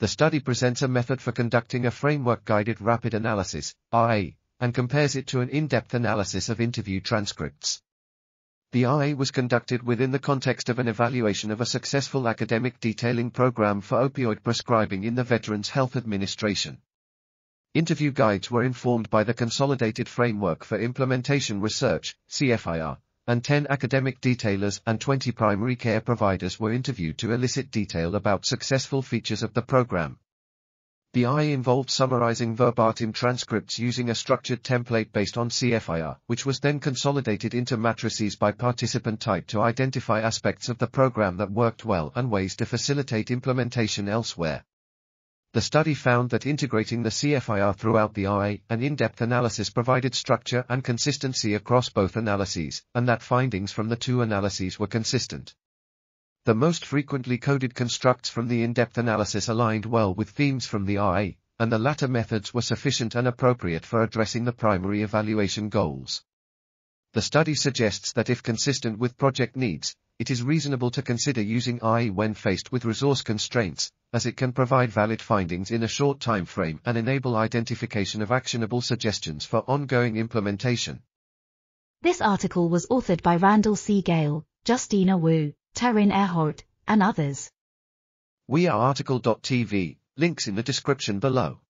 The study presents a method for conducting a framework-guided rapid analysis, RA, and compares it to an in-depth analysis of interview transcripts. The RA was conducted within the context of an evaluation of a successful academic detailing program for opioid prescribing in the Veterans Health Administration. Interview guides were informed by the Consolidated Framework for Implementation Research, CFIR, and 10 academic detailers and 20 primary care providers were interviewed to elicit detail about successful features of the program. The I involved summarizing verbatim transcripts using a structured template based on CFIR, which was then consolidated into matrices by participant type to identify aspects of the program that worked well and ways to facilitate implementation elsewhere. The study found that integrating the CFIR throughout the RA and in-depth analysis provided structure and consistency across both analyses, and that findings from the two analyses were consistent. The most frequently coded constructs from the in-depth analysis aligned well with themes from the RA, and the latter methods were sufficient and appropriate for addressing the primary evaluation goals. The study suggests that if consistent with project needs, it is reasonable to consider using RA when faced with resource constraints, as it can provide valid findings in a short time frame and enable identification of actionable suggestions for ongoing implementation. This article was authored by Randall C. Gale, Justina Wu, Taryn Erhardt, and others. We are RTCL.TV, links in the description below.